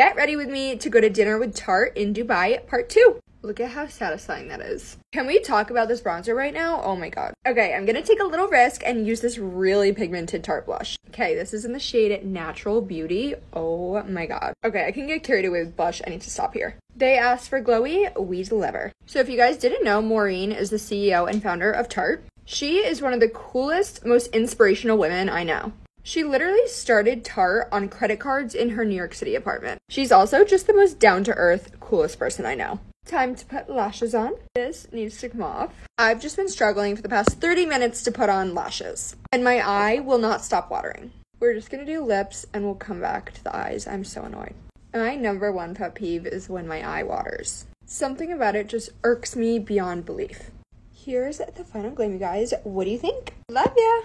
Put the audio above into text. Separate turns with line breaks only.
Get ready with me to go to dinner with Tarte in Dubai, part two. Look at how satisfying that is. Can we talk about this bronzer right now? Oh my god. Okay, I'm gonna take a little risk and use this really pigmented Tarte blush. Okay, this is in the shade Natural Beauty. Oh my god. Okay, I can get carried away with blush. I need to stop here. They asked for glowy, we deliver. So if you guys didn't know, Maureen is the CEO and founder of Tarte. She is one of the coolest, most inspirational women I know. She literally started Tarte on credit cards in her New York City apartment. She's also just the most down to earth, coolest person I know. Time to put lashes on. This needs to come off. I've just been struggling for the past 30 minutes to put on lashes, and my eye will not stop watering. We're just gonna do lips and we'll come back to the eyes. I'm so annoyed. My number one pet peeve is when my eye waters. Something about it just irks me beyond belief. Here's the final glam, you guys. What do you think? Love ya!